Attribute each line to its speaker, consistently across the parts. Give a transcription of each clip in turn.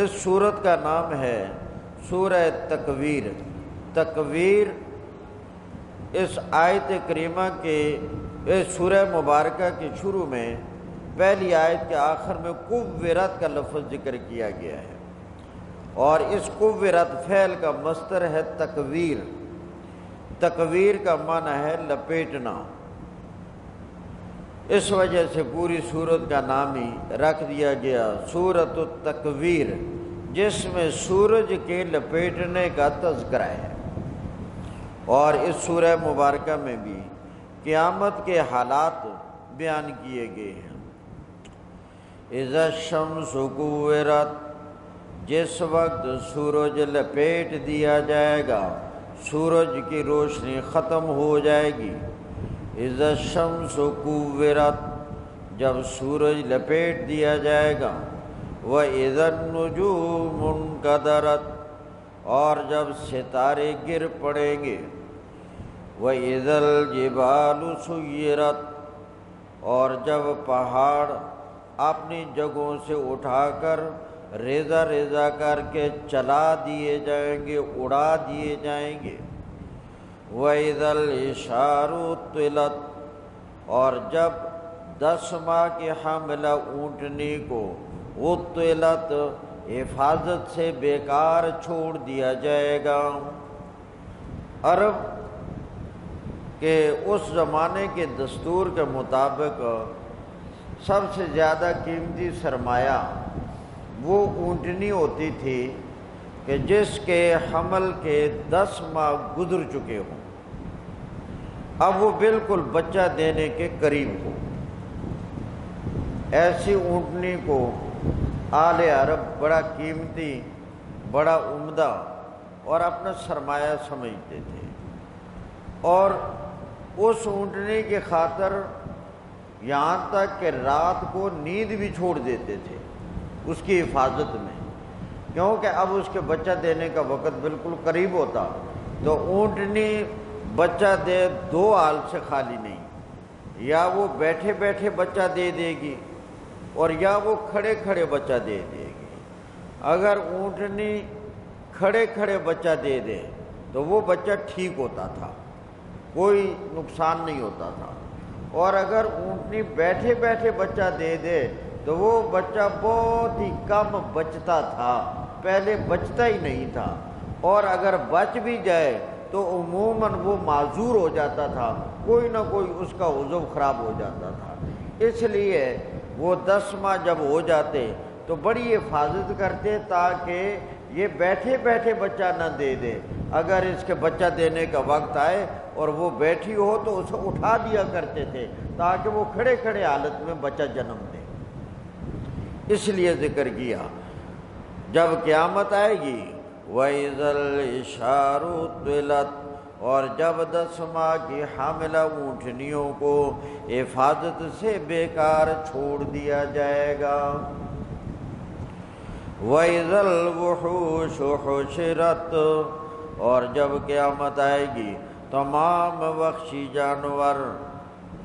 Speaker 1: इस सूरत का नाम है सूरह तकवीर। तकवीर इस आयत करीमा के, इस सूरह मुबारक के शुरू में पहली आयत के आखिर में कुव्वरत का लफ्ज़ ज़िक्र किया गया है। और इस कुव्वरत फैल का मस्तर है तकवीर। तकवीर का माना है लपेटना। इस वजह से पूरी सूरत का नाम ही रख दिया गया सूरत तकवीर जिसमें सूरज के लपेटने का तस्करा है। और इस सूरह मुबारक में भी क़्यामत के हालात बयान किए गए हैं। इज़म सुकुवरत जिस वक्त सूरज लपेट दिया जाएगा, सूरज की रोशनी ख़त्म हो जाएगी। इज़म सुकुवरत जब सूरज लपेट दिया जाएगा व इधर कदरत और जब सितारे गिर पड़ेंगे व इधल जिबालु सुयरत और जब पहाड़ अपनी जगहों से उठाकर रेजा रेजा करके चला दिए जाएँगे, उड़ा दिए जाएँगे व इधल इशारू तिलत। और जब दस माह के हमला ऊँटनी को तिलत हिफाजत से बेकार छोड़ दिया जाएगा। अरब के उस ज़माने के दस्तूर के मुताबिक सबसे ज़्यादा कीमती सरमाया वो ऊँटनी होती थी कि जिसके हमल के दस माह गुजर चुके हों। अब वो बिल्कुल बच्चा देने के करीब हो। ऐसी ऊँटनी को आल अरब बड़ा कीमती, बड़ा उम्दा और अपना सरमाया समझते थे। और उस ऊँटनी के खातर यहाँ तक कि रात को नींद भी छोड़ देते थे उसकी हिफाजत में। क्योंकि अब उसके बच्चा देने का वक़्त बिल्कुल करीब होता तो ऊँटनी बच्चा दे, दो हाल से खाली नहीं। या वो बैठे बैठे बच्चा दे देगी, और या वो खड़े खड़े बच्चा दे देगी। अगर ऊँटनी खड़े खड़े बच्चा दे दे तो वो बच्चा ठीक होता था, कोई नुकसान नहीं होता था। और अगर ऊँटनी बैठे बैठे बच्चा दे दे तो वो बच्चा बहुत ही कम बचता था, पहले बचता ही नहीं था। और अगर बच भी जाए तो उमूमन वो माजूर हो जाता था, कोई ना कोई उसका उजव ख़राब हो जाता था। इसलिए वो दस माह जब हो जाते तो बड़ी हिफाजत करते ताकि ये बैठे बैठे बच्चा न दे दे। अगर इसके बच्चा देने का वक्त आए और वो बैठी हो तो उसे उठा दिया करते थे, ताकि वो खड़े खड़े हालत में बच्चा जन्म दे। इसलिए ज़िक्र किया, जब क़्यामत आएगी वैजल इशारुत और जब दस माह की हामिला ऊँटनियों को हिफाजत से बेकार छोड़ दिया जाएगा। वैजल वहूशरत और जब क़यामत आएगी, तमाम बख्शी जानवर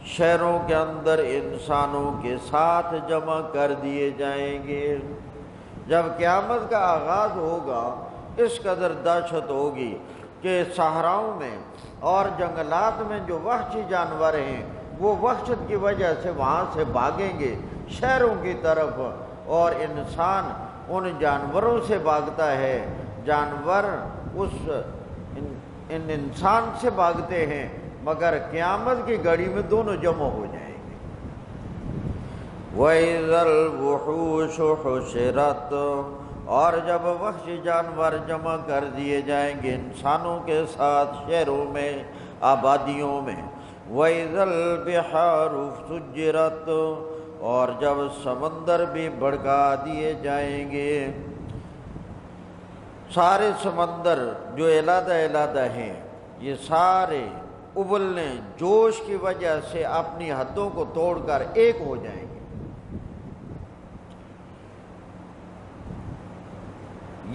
Speaker 1: शहरों के अंदर इंसानों के साथ जमा कर दिए जाएँगे। जब क़्यामत का आगाज़ होगा इस कदर दहशत होगी कि सहराओं में और जंगलात में जो वहशी जानवर हैं वो वहशत की वजह से वहाँ से भागेंगे शहरों की तरफ़। और इंसान उन जानवरों से भागता है जानवर उस इन, इंसान से भागते हैं मगर क़्यामत की घड़ी में दोनों जमा हो जाएँगे। वैजल वहूशरत और जब वहशी जानवर जमा कर दिए जाएँगे इंसानों के साथ शहरों में, आबादियों में, वैजल बिहारूफ सुजरत और जब समंदर भी भड़का दिए जाएँगे, सारे समंदर जो इलादा इलादा हैं, ये सारे उबलने, जोश की वजह से अपनी हदों को तोड़कर एक हो जाएँगे।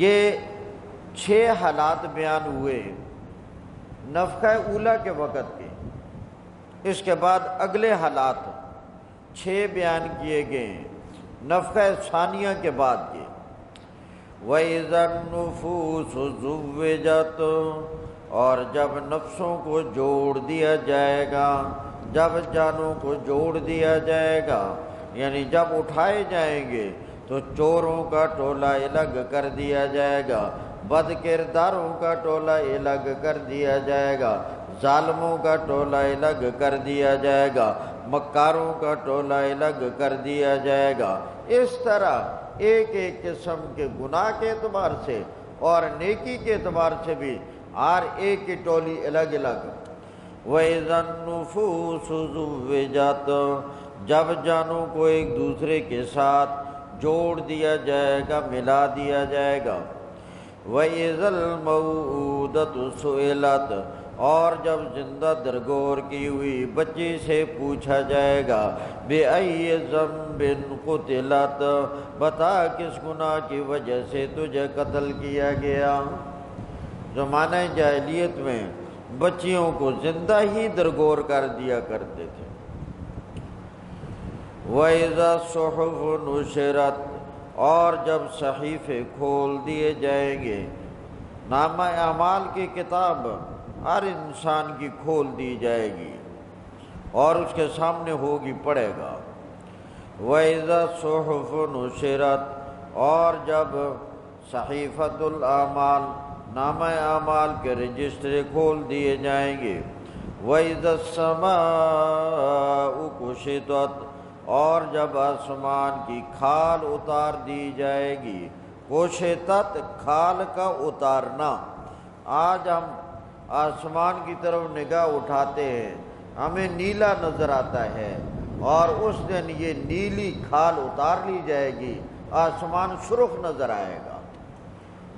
Speaker 1: ये छः हालात बयान हुए नफ़ा उला के वक़्त के। इसके बाद अगले हालात छः बयान किए गए नफ़ा सानिया के बाद के। वैजन्नफूस जुव्वजत, और जब नफ्सों को जोड़ दिया जाएगा, जब जानों को जोड़ दिया जाएगा, यानी जब उठाए जाएँगे तो चोरों का टोला अलग कर दिया जाएगा, बद किरदारों का टोला अलग कर दिया जाएगा, जालमों का टोला अलग कर दिया जाएगा, मक्कारों का टोला अलग कर दिया जाएगा। इस तरह एक एक किस्म के गुनाह के एतबार से और नेकी के एतबार से भी हर एक की टोली अलग अलग जात जब जानों को एक दूसरे के साथ जोड़ दिया जाएगा, मिला दिया जाएगा। वज़ल मऊदत सुलत और जब ज़िंदा दरगोर की हुई बच्ची से पूछा जाएगा बे जम बिन कुतिलत, बता किस गुनाह की वजह से तुझे कत्ल किया गया? जमाने जाहलीत में बच्चियों को ज़िंदा ही दरगोर कर दिया करते थे। वैज़ा सहफ नुशरत, और जब सहीफे खोल दिए जाएँगे। नामा अमाल की किताब हर इंसान की खोल दी जाएगी, और उसके सामने होगी पड़ेगा। वैज़ा सहफ नुशरत, और जब सहीफ़तुल अमाल, नाम अमाल के रजिस्टर खोल दिए जाएँगे। वैदमा कुशित और जब आसमान की खाल उतार दी जाएगी कोशित खाल का उतारना। आज हम आसमान की तरफ़ निगाह उठाते हैं, हमें नीला नज़र आता है और उस दिन ये नीली खाल उतार ली जाएगी, आसमान सुरख नज़र आएगा।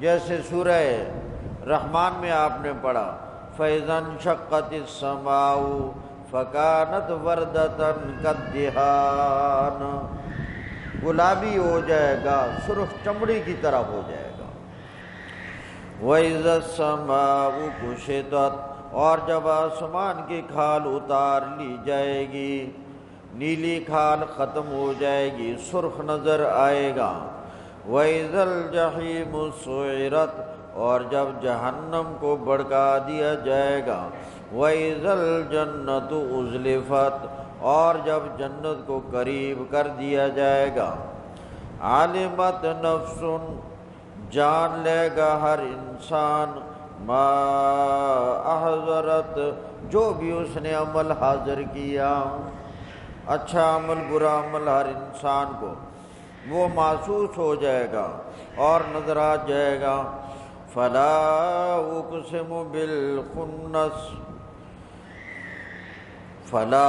Speaker 1: जैसे सूरह रहमान में आपने पढ़ा, फैजन शक्कत समाऊ फ़कानत वरदतन कद्यहान गुलाबी हो जाएगा, सुरख चमड़ी की तरह हो जाएगा। वैज़त समाऊ कुशित और जब आसमान की खाल उतार ली जाएगी, नीली खाल ख़त्म हो जाएगी, सुर्ख नज़र आएगा। वैज़ल जहीम सुरत और जब जहन्नम को भड़का दिया जाएगा वैज़ल जन्नत उजलिफत, और जब जन्नत को करीब कर दिया जाएगा। आलिमत नफसुन, जान लेगा हर इंसान। माजरत जो भी उसने अमल हाजिर किया। अच्छा अमल, बुरा अमल हर इंसान को। वो महसूस हो जाएगा और नज़र आ जाएगा। फला बिलखुन्नस फला,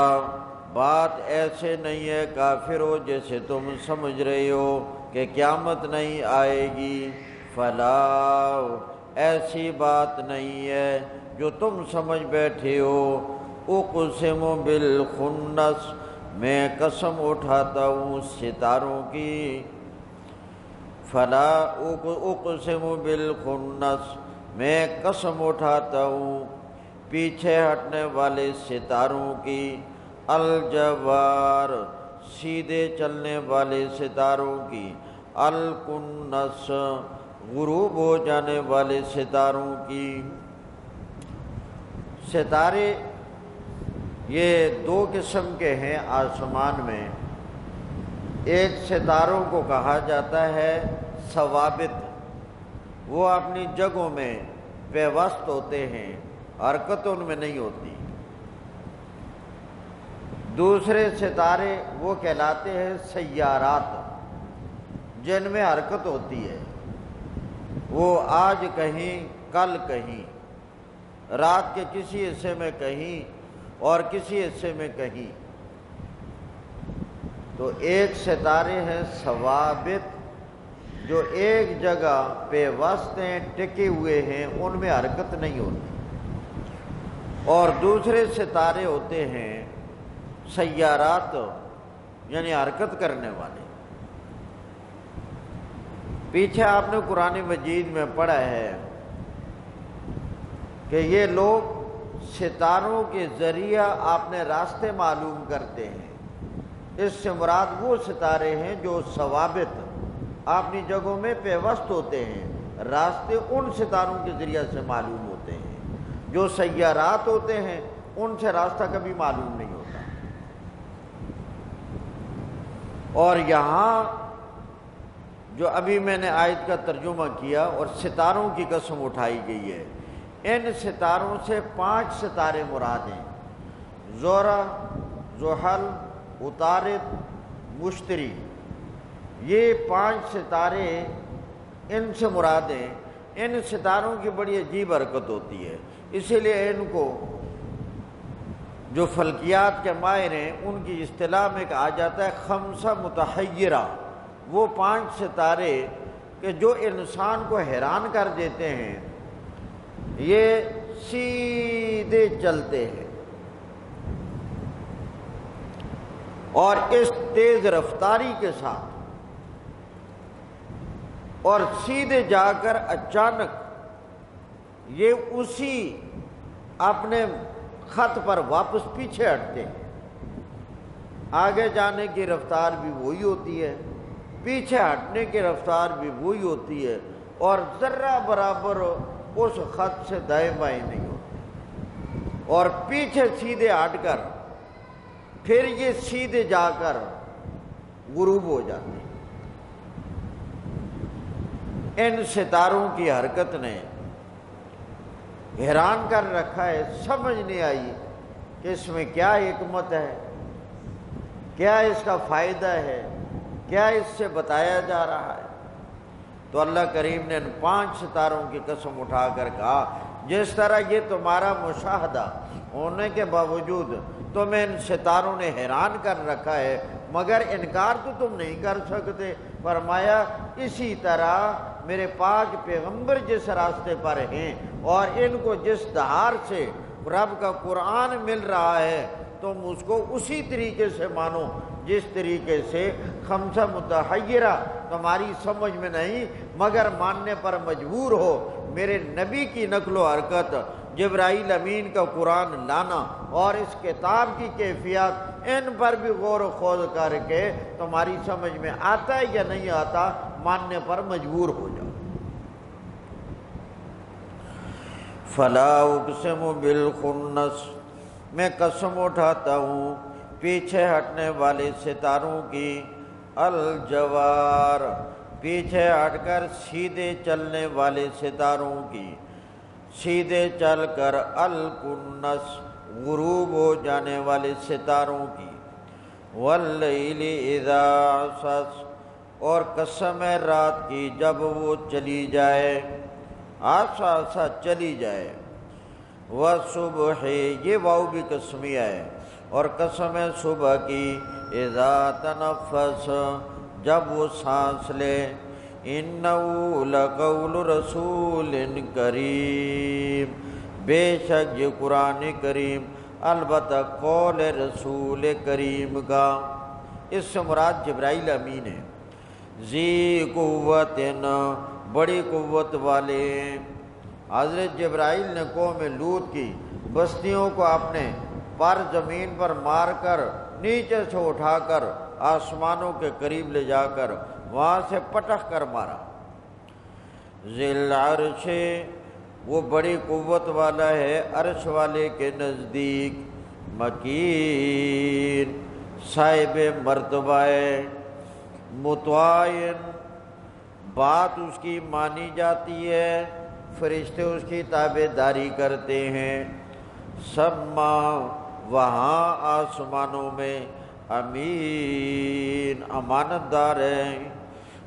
Speaker 1: बात ऐसे नहीं है काफिर हो जैसे तुम समझ रहे हो कि क्यामत नहीं आएगी। फला, ऐसी बात नहीं है जो तुम समझ बैठे हो। उकसम बिलखुन्नस मैं कसम उठाता हूँ सितारों की। फला उकसम बिलखुन्नस मैं कसम उठाता हूँ पीछे हटने वाले सितारों की अलजवार, सीधे चलने वाले सितारों की अलकुन्नस गुरूब हो जाने वाले सितारों की। सितारे ये दो किस्म के हैं आसमान में। एक सितारों को कहा जाता है सवाबित। वो अपनी जगहों में व्यवस्थ होते हैं। हरकत उनमें नहीं होती। दूसरे सितारे वो कहलाते हैं सयारात, जिनमें हरकत होती है। वो आज कहीं, कल कहीं, रात के किसी हिस्से में कहीं और किसी हिस्से में कहीं। तो एक सितारे हैं सवाबित, जो एक जगह पे वस्त हैं टिके हुए हैं, उनमें हरकत नहीं होती। और दूसरे सितारे होते हैं सयारात, यानी हरकत करने वाले। पीछे आपने कुरानी मजीद में पढ़ा है कि ये लोग सितारों के ज़रिया आपने रास्ते मालूम करते हैं। इससे मुराद वो सितारे हैं जो सवाबित अपनी जगहों में पेवस्त होते हैं। रास्ते उन सितारों के ज़रिए से मालूम हैं। जो सैारात होते हैं, उनसे रास्ता कभी मालूम नहीं होता। और यहाँ जो अभी मैंने आयत का तर्जुमा किया और सितारों की कसम उठाई गई है, इन सितारों से पाँच सितारे मुराद हैं। जोरा, जोहल, उतारित, मुश्तरी। ये पाँच सितारे इनसे मुराद हैं। इन सितारों की बड़ी अजीब हरकत होती है। इसीलिए इनको जो फल्कियात के मायर हैं उनकी अतलाह में कहा जाता है, खमसा मुतहरा वो पाँच सितारे के जो इंसान को हैरान कर देते हैं, ये सीधे चलते हैं। और इस तेज रफ्तारी के साथ और सीधे जाकर अचानक ये उसी अपने खत पर वापस पीछे हटते हैं। आगे जाने की रफ्तार भी वही होती है, पीछे हटने की रफ्तार भी वही होती है और ज़र्रा बराबर उस खत से दाएँ बाएँ नहीं होती। और पीछे सीधे हटकर, फिर ये सीधे जाकर गुरूब हो जाते इन सितारों की हरकत ने हैरान कर रखा है, समझ नहीं आई कि इसमें क्या हमत है, क्या इसका फ़ायदा है, क्या इससे बताया जा रहा है। तो अल्लाह करीम ने इन पाँच सितारों की कसम उठाकर कहा, जिस तरह ये तुम्हारा मुशाहदा होने के बावजूद तुम्हें इन सितारों ने हैरान कर रखा है, मगर इनकार तो तुम नहीं कर सकते। फरमाया, इसी तरह मेरे पाक पैगंबर जिस रास्ते पर हैं और इनको जिस दहार से रब का कुरान मिल रहा है, तुम उसको उसी तरीके से मानो, जिस तरीके से खमसा मुतहरा तुम्हारी समझ में नहीं, मगर मानने पर मजबूर हो, मेरे नबी की नकलो हरकत, जब्राइल अमीन का कुरान लाना और इस किताब की कैफियत, इन पर भी गौर खोज करके तुम्हारी समझ में आता है या नहीं आता, मानने पर मजबूर हो जाओ फलाउकसम बिलखुन्नस मैं कसम उठाता हूँ पीछे हटने वाले सितारों की। अलजवार पीछे हटकर सीधे चलने वाले सितारों की। सीधे चलकर अलकुन्नस गुरूब हो जाने वाले सितारों की। वल्लैली इदासस और कसम रात की जब वो चली जाए। आशा आशा चली जाए। वह सुबह है ये वाऊ भी कसमिया है और कसम है सुबह की, इजा तनफस जब वो सांस ले इन इन्नकौल रसूल इन करीम। बेशक ये कुरान करीम अलबत् कौल रसूल करीम का। इससे मुराद जब्राइल अमीन है। जी कुत बड़ी कुत वाले। हज़रत जब्राइल ने कौम लूत की बस्तियों को अपने पर ज़मीन पर मारकर, नीचे से उठाकर, आसमानों के करीब ले जाकर, वहाँ से पटक कर मारा। जिल अर्श, वो बड़ी कुत वाला है, अर्श वाले के नज़दीक, मकीन, साहिब मरतबाए मुतन बात उसकी मानी जाती है, फरिश्ते उसकी ताबेदारी करते हैं। सब माँ वहाँ आसमानों में अमीन, अमानतदार हैं।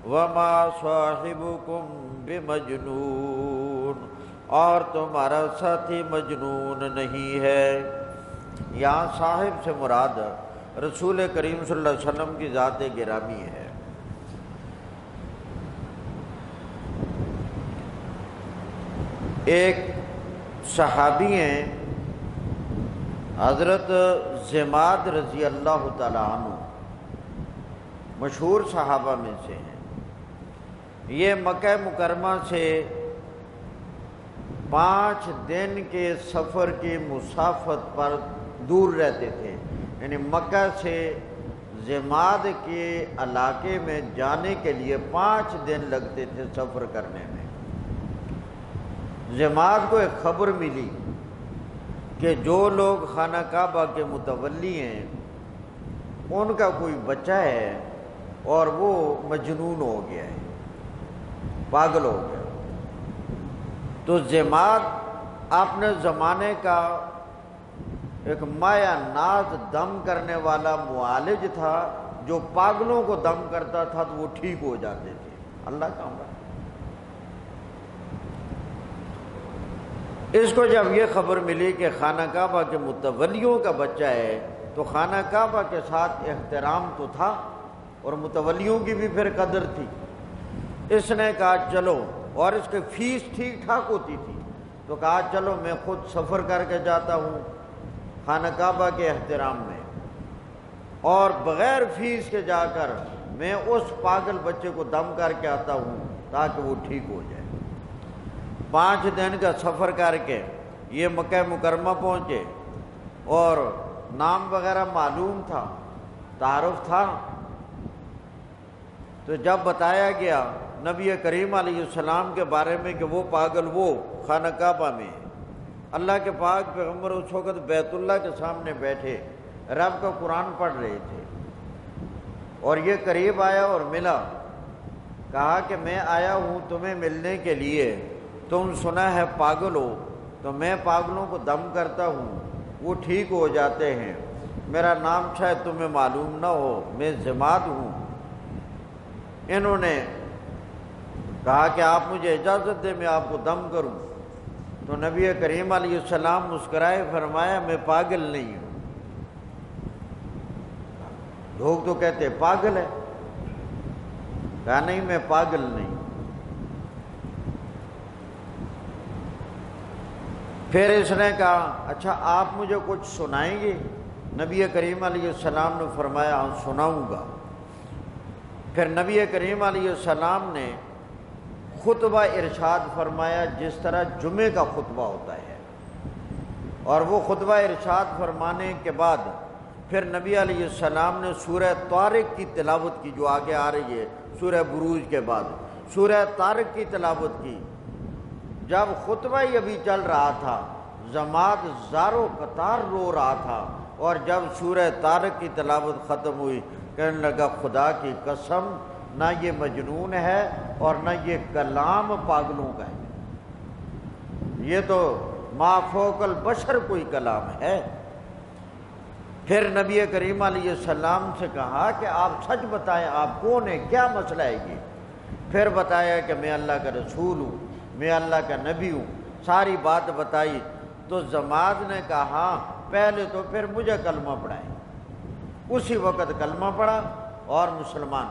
Speaker 1: वमा साहिबुकुम बेमजनून, और तुम्हारा साथी मजनून नहीं है। यहाँ साहिब से मुराद, रसूल करीम सल्लल्लाहु अलैहि वसल्लम की ज़ात गिरामी है। एक सहाबी हैं, हज़रत जमाद रज़ी अल्लाह तु मशहूर सहाबा में से हैं। ये मक् मुकरमा से पाँच दिन के सफ़र की मुसाफत पर दूर रहते थे। यानी मक्का से जमाद के इलाके में जाने के लिए पाँच दिन लगते थे सफ़र करने में। जमात को एक खबर मिली कि जो लोग खाना काबा के मुतवली हैं, उनका कोई बच्चा है और वो मजनून हो गया है, पागल हो गया। तो जमात अपने ज़माने का एक माया नाज दम करने वाला मुआलिज था, जो पागलों को दम करता था तो वो ठीक हो जाते थे। अल्लाह का अमर। इसको जब ये खबर मिली कि खाना काबा के मुतवलियों का बच्चा है तो खाना काबा के साथ एहतराम तो था और मुतवलियों की भी फिर कदर थी। इसने कहा, चलो। और इसकी फ़ीस ठीक ठाक होती थी। तो कहा, चलो, मैं खुद सफ़र करके जाता हूँ खाना काबा के एहतराम में। और बग़ैर फ़ीस के जाकर मैं उस पागल बच्चे को दम करके आता हूँ ताकि वो ठीक हो जाए। पाँच दिन का सफ़र करके ये मक् मुकरमा पहुँचे और नाम वगैरह मालूम था, तारफ़ था। तो जब बताया गया, नबी करीम सलाम के बारे में कि वो पागल वो खाना काबा में अल्लाह के पाक पैगंबर उस वक़्त बैतुल्ला के सामने बैठे, रब का कुरान पढ़ रहे थे। और ये करीब आया और मिला, कहा कि मैं आया हूँ तुम्हें मिलने के लिए। तुम सुना है पागल तो मैं पागलों को दम करता हूँ, वो ठीक हो जाते हैं। मेरा नाम शायद तुम्हें मालूम ना हो, मैं जमात हूँ। इन्होंने कहा कि आप मुझे इजाज़त दें, मैं आपको दम करूँ। तो नबी करीम सलाम मुस्कराए, फरमाया, मैं पागल नहीं हूँ। लोग तो कहते, पागल है? कहा, नहीं, मैं पागल नहीं फिर इसने कहा अच्छा आप मुझे कुछ सुनाएँगे? नबी करीम सलाम ने फरमाया हाँ सुनाऊँगा। फिर नबी करीम सलाम ने खुतबा इरशाद फरमाया, जिस तरह जुमे का खुतबा होता है। और वो खुतबा इरशाद फरमाने के बाद फिर नबी सलाम ने सूरह तारक की तिलावत की जो आगे आ रही है, सूरह बुरूज के बाद, सूरह तारक की तिलावत की जब खुतबा अभी चल रहा था, जमात ज़ारो कतार रो रहा था और जब सूरह तारक की तलावत ख़त्म हुई, कहने लगा, खुदा की कसम, ना ये मजनून है और ना ये कलाम पागलों का है। ये तो माफोकल बशर कोई कलाम है। फिर नबी करीम सलाम से कहा कि आप सच बताएँ, आप कौन है? क्या मसला है ये? फिर बताया कि मैं अल्लाह का रसूल हूँ। मैं अल्लाह का नबी हूँ। सारी बात बताई तो जमात ने कहा, पहले तो फिर मुझे कलमा पढ़ाए। उसी वक़्त कलमा पढ़ा और मुसलमान।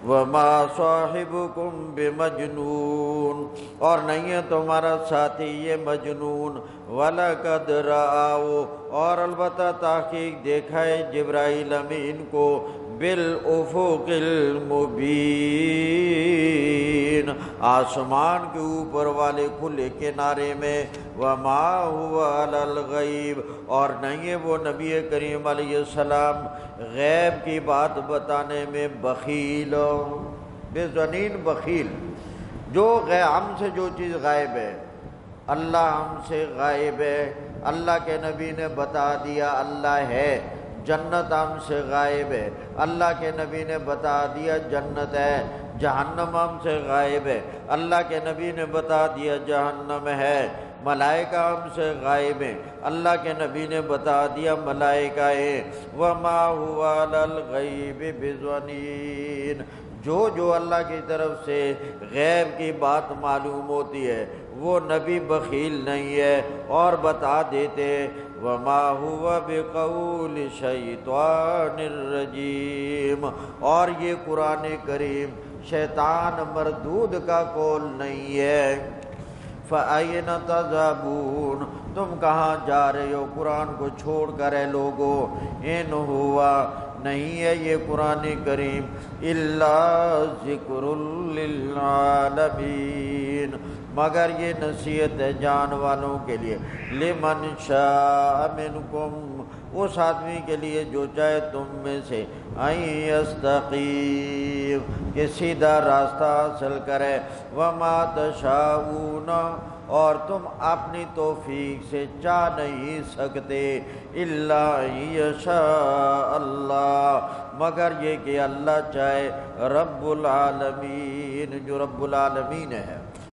Speaker 1: वमा साहिबुकुम बेमजनून, और नहीं है तुम्हारा साथी ये मजनून। वाला कदर और अलबत् ताकीक देखा है जब्राइल अमीन को बिल उफुकिल मुबीन। आसमान के ऊपर वाले खुले किनारे में, वमा हुआ गईब। और नहीं है वो नबी करीम सलाम गैब की बात बताने में बखील। बेजनीन बखील। जो गै, हमसे जो चीज़ गायब है, अल्लाह हमसे गायब है। अल्लाह के नबी ने बता दिया, अल्लाह है। जन्नत हम से गायब है। अल्लाह के नबी ने बता दिया जन्नत है जहन्नम हमसे गायब है। अल्लाह के नबी ने बता दिया जहन्नम है मलाइका हमसे गायब है। अल्लाह के नबी ने बता दिया मलाइका है। वमा हुआ गईब बिजवनीन। जो जो अल्लाह की तरफ़ से गैब की बात मालूम होती है वो नबी बखील नहीं है, और बता देते वमा हुआ बेकूल शैतानरजीम और ये कुरान करीम शैतान मरदूद का कौल नहीं है। फ़ैन तजाबून? तुम कहाँ जा रहे हो? कुरान को छोड़ कर है लोगो। इन हुआ नहीं है ये कुरान करीम। इल्ला ज़िक्रुल्लिलालमीन मगर ये नसीहत है जान वालों के लिए। लिमन शामिनकुम उस आदमी के लिए जो चाहे तुम में से अस्तकीम के सीधा रास्ता हासिल करे। व मात तशाऊन, और तुम अपनी तोफीक से चाह नहीं सकते। अल्लाह, मगर ये कि अल्लाह चाहे रब्बुल आलमीन, जो रब्बुल आलमीन है।